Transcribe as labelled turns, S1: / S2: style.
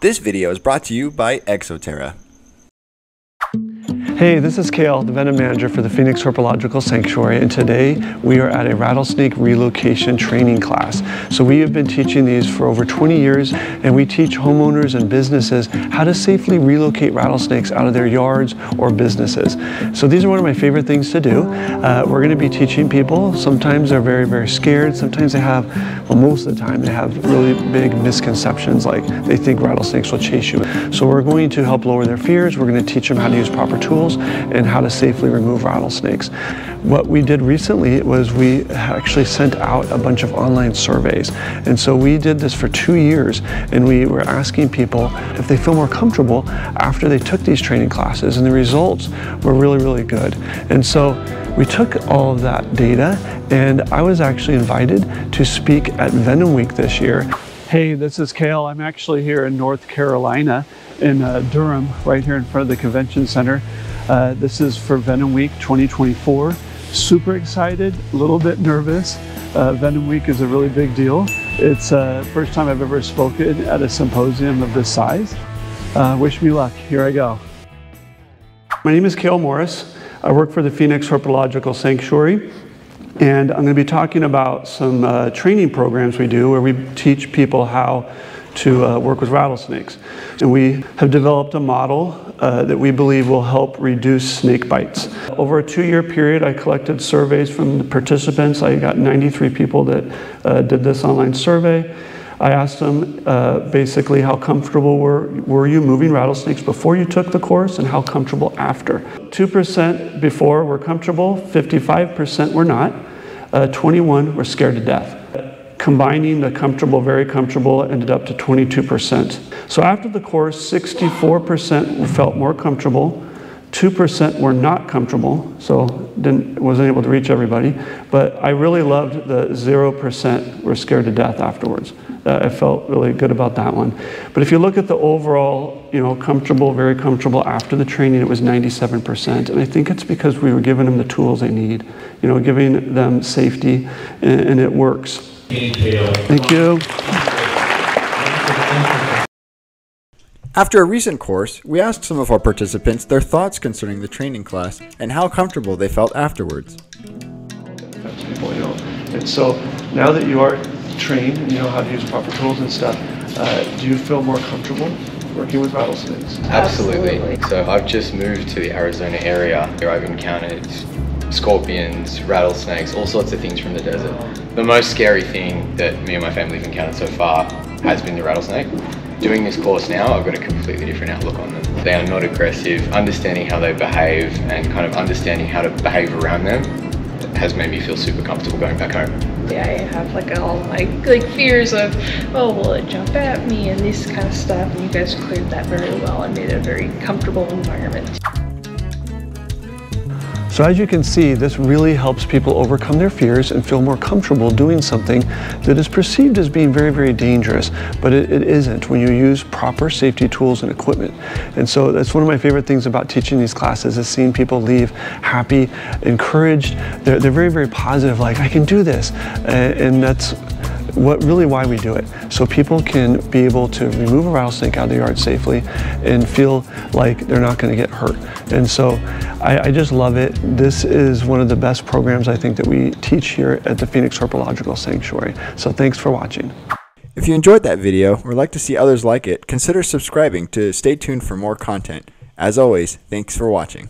S1: This video is brought to you by Exoterra.
S2: Hey, this is Cale, the Venom Manager for the Phoenix Herpetological Sanctuary, and today we are at a rattlesnake relocation training class. So we have been teaching these for over 20 years, and we teach homeowners and businesses how to safely relocate rattlesnakes out of their yards or businesses. So these are one of my favorite things to do. Uh, we're going to be teaching people. Sometimes they're very, very scared. Sometimes they have, well, most of the time, they have really big misconceptions, like they think rattlesnakes will chase you. So we're going to help lower their fears. We're going to teach them how to use proper tools and how to safely remove rattlesnakes. What we did recently was we actually sent out a bunch of online surveys. And so we did this for two years and we were asking people if they feel more comfortable after they took these training classes and the results were really, really good. And so we took all of that data and I was actually invited to speak at Venom Week this year. Hey, this is Cale. I'm actually here in North Carolina in uh, Durham, right here in front of the convention center. Uh, this is for Venom Week 2024. Super excited, a little bit nervous. Uh, Venom Week is a really big deal. It's the uh, first time I've ever spoken at a symposium of this size. Uh, wish me luck. Here I go. My name is Cale Morris. I work for the Phoenix Herpetological Sanctuary. And I'm going to be talking about some uh, training programs we do where we teach people how to uh, work with rattlesnakes. And we have developed a model uh, that we believe will help reduce snake bites. Over a two-year period, I collected surveys from the participants. I got 93 people that uh, did this online survey. I asked them uh, basically how comfortable were, were you moving rattlesnakes before you took the course and how comfortable after. 2% before were comfortable, 55% were not, uh, 21 were scared to death combining the comfortable, very comfortable ended up to 22%. So after the course, 64% felt more comfortable, 2% were not comfortable, so didn't, wasn't able to reach everybody. But I really loved the 0% were scared to death afterwards. Uh, I felt really good about that one. But if you look at the overall, you know, comfortable, very comfortable after the training, it was 97%. And I think it's because we were giving them the tools they need, you know, giving them safety, and, and it works. Thank you.
S1: After a recent course, we asked some of our participants their thoughts concerning the training class and how comfortable they felt afterwards.
S2: And so now that you are trained and you know how to use proper tools and stuff, uh, do you feel more comfortable working with rattlesnakes?
S3: Absolutely. So I've just moved to the Arizona area where I've encountered scorpions, rattlesnakes, all sorts of things from the desert. The most scary thing that me and my family have encountered so far has been the rattlesnake. Doing this course now, I've got a completely different outlook on them. They are not aggressive. Understanding how they behave and kind of understanding how to behave around them has made me feel super comfortable going back home.
S4: Yeah, I have like all my like fears of, oh, will it jump at me and this kind of stuff. And you guys cleared that very well and made it a very comfortable environment.
S2: So as you can see, this really helps people overcome their fears and feel more comfortable doing something that is perceived as being very, very dangerous, but it, it isn't when you use proper safety tools and equipment. And so that's one of my favorite things about teaching these classes is seeing people leave happy, encouraged. They're, they're very, very positive, like, I can do this. and, and that's what really why we do it. So people can be able to remove a rattlesnake out of the yard safely and feel like they're not going to get hurt. And so I, I, just love it. This is one of the best programs I think that we teach here at the Phoenix Herpetological Sanctuary. So thanks for watching.
S1: If you enjoyed that video or like to see others like it, consider subscribing to stay tuned for more content. As always, thanks for watching.